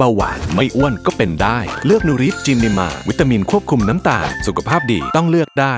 เบาหวานไม่อ้วนก็เป็นได้ เลือกนูริสจินนิมา วิตามินควบคุมน้ำตาล สุขภาพดีต้องเลือกได้